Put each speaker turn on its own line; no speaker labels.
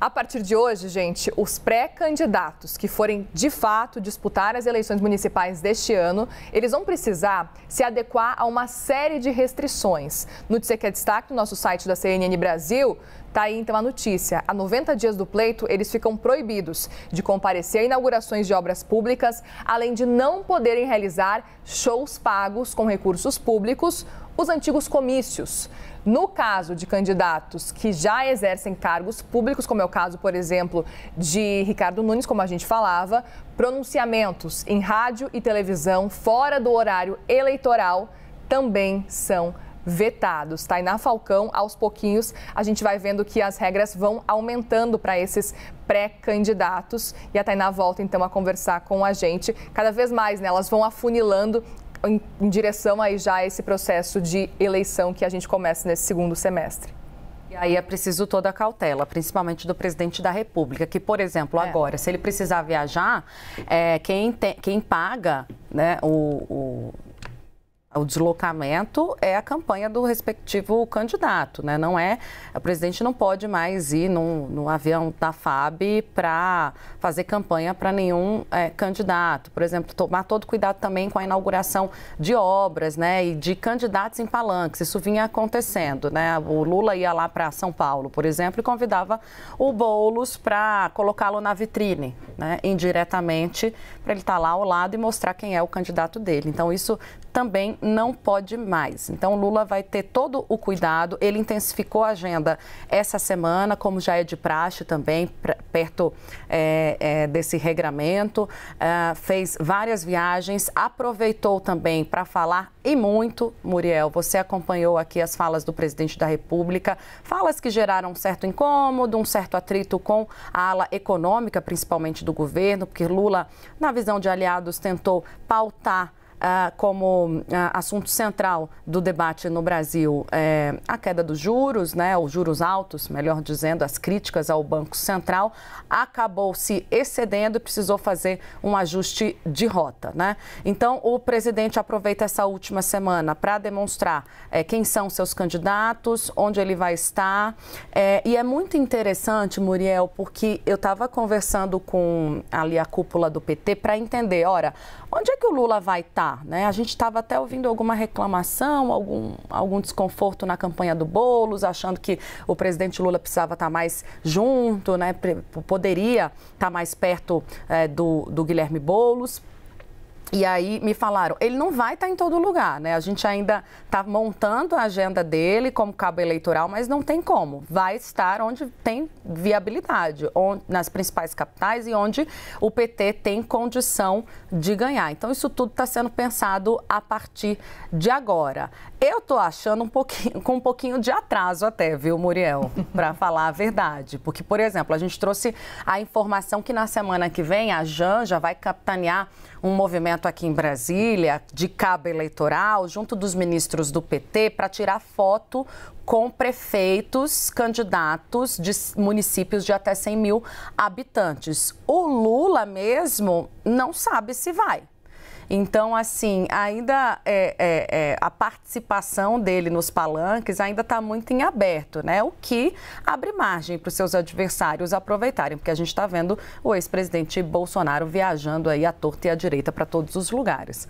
A partir de hoje, gente, os pré-candidatos que forem de fato disputar as eleições municipais deste ano, eles vão precisar se adequar a uma série de restrições. Notícia que é destaque no nosso site da CNN Brasil, Tá aí então a notícia. Há 90 dias do pleito, eles ficam proibidos de comparecer a inaugurações de obras públicas, além de não poderem realizar shows pagos com recursos públicos, os antigos comícios. No caso de candidatos que já exercem cargos públicos, como é o caso, por exemplo, de Ricardo Nunes, como a gente falava, pronunciamentos em rádio e televisão fora do horário eleitoral também são vetados. Tainá Falcão, aos pouquinhos, a gente vai vendo que as regras vão aumentando para esses pré-candidatos. E a Tainá volta então a conversar com a gente. Cada vez mais, né, elas vão afunilando em, em direção aí já a esse processo de eleição que a gente começa nesse segundo semestre.
E aí é preciso toda a cautela, principalmente do presidente da República, que, por exemplo, é. agora, se ele precisar viajar, é, quem, te, quem paga né, o, o o deslocamento é a campanha do respectivo candidato, né? Não é, o presidente não pode mais ir no, no avião da FAB para fazer campanha para nenhum é, candidato. Por exemplo, tomar todo cuidado também com a inauguração de obras, né? E de candidatos em palanques. Isso vinha acontecendo, né? O Lula ia lá para São Paulo, por exemplo, e convidava o Boulos para colocá-lo na vitrine, né? Indiretamente, para ele estar tá lá ao lado e mostrar quem é o candidato dele. Então, isso também não pode mais. Então, Lula vai ter todo o cuidado. Ele intensificou a agenda essa semana, como já é de praxe também, perto é, é, desse regramento. É, fez várias viagens, aproveitou também para falar e muito, Muriel. Você acompanhou aqui as falas do presidente da República, falas que geraram um certo incômodo, um certo atrito com a ala econômica, principalmente do governo, porque Lula, na visão de aliados, tentou pautar ah, como ah, assunto central do debate no Brasil é, a queda dos juros, né, os juros altos, melhor dizendo, as críticas ao Banco Central, acabou se excedendo e precisou fazer um ajuste de rota. Né? Então, o presidente aproveita essa última semana para demonstrar é, quem são seus candidatos, onde ele vai estar. É, e é muito interessante, Muriel, porque eu estava conversando com ali a cúpula do PT para entender, ora, onde é que o Lula vai estar? Né? A gente estava até ouvindo alguma reclamação, algum, algum desconforto na campanha do Boulos, achando que o presidente Lula precisava estar mais junto, né? poderia estar mais perto é, do, do Guilherme Boulos. E aí me falaram, ele não vai estar em todo lugar, né? A gente ainda está montando a agenda dele como cabo eleitoral, mas não tem como. Vai estar onde tem viabilidade, onde, nas principais capitais e onde o PT tem condição de ganhar. Então isso tudo está sendo pensado a partir de agora. Eu estou achando um pouquinho, com um pouquinho de atraso até, viu, Muriel, para falar a verdade. Porque, por exemplo, a gente trouxe a informação que na semana que vem a Janja vai capitanear um aqui em Brasília de cabo eleitoral, junto dos ministros do PT, para tirar foto com prefeitos candidatos de municípios de até 100 mil habitantes. O Lula mesmo não sabe se vai. Então, assim, ainda é, é, é, a participação dele nos palanques ainda está muito em aberto, né? O que abre margem para os seus adversários aproveitarem, porque a gente está vendo o ex-presidente Bolsonaro viajando aí à torta e à direita para todos os lugares.